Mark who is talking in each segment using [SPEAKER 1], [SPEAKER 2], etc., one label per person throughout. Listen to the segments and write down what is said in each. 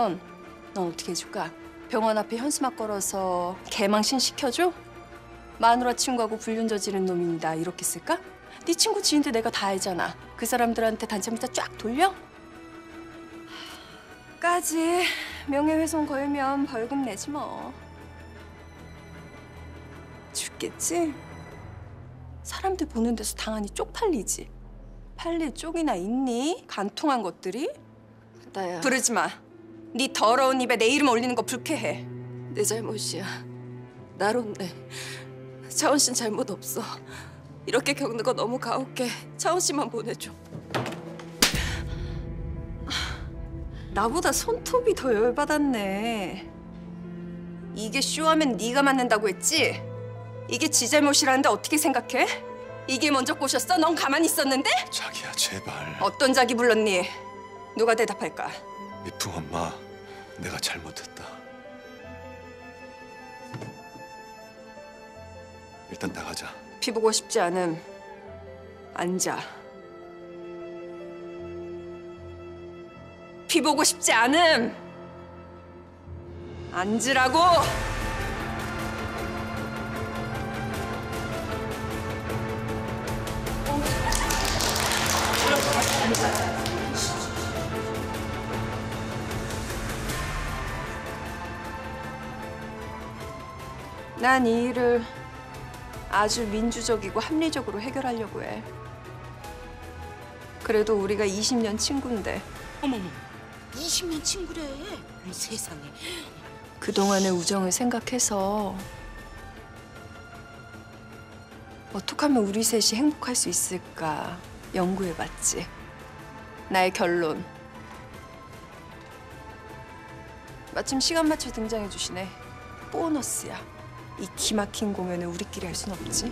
[SPEAKER 1] 넌, 넌 어떻게 해줄까? 병원 앞에 현수막 걸어서 개망신 시켜줘? 마누라 친구하고 불륜 저지른 놈입니다. 이렇게 쓸까? 네 친구 지인들 내가 다 알잖아. 그 사람들한테 단체 문자 쫙 돌려? 까지 명예훼손 걸면 벌금 내지 뭐. 죽겠지? 사람들 보는 데서 당하니 쪽팔리지. 팔릴 쪽이나 있니? 간통한 것들이?
[SPEAKER 2] 나야.
[SPEAKER 1] 부르지 마. 네 더러운 입에 내 이름 올리는 거 불쾌해.
[SPEAKER 2] 내 잘못이야. 나론네. 차원 씨는 잘못 없어. 이렇게 겪는 거 너무 가혹해. 차원 씨만 보내줘.
[SPEAKER 1] 나보다 손톱이 더 열받았네. 이게 쇼하면 네가 맞는다고 했지? 이게 지 잘못이라는데 어떻게 생각해? 이게 먼저 꼬셨어? 넌 가만히 있었는데?
[SPEAKER 3] 자기야 제발
[SPEAKER 1] 어떤 자기 불렀니? 누가 대답할까?
[SPEAKER 3] 미풍 엄마 내가 잘못했다 일단 나가자
[SPEAKER 1] 피 보고 싶지 않음. 앉아. 피 보고 싶지 않음. 앉으라고. 난 이 일을 아주 민주적이고 합리적으로 해결하려고 해. 그래도 우리가 20년 친구인데
[SPEAKER 4] 어머머, 20년 친구래. 세상에.
[SPEAKER 1] 그동안의 우정을 생각해서 어떻게 하면 우리 셋이 행복할 수 있을까 연구해봤지. 나의 결론. 마침 시간 맞춰 등장해 주시네. 보너스야. 이 기막힌 공연을 우리끼리 할 순 없지.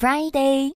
[SPEAKER 5] Friday.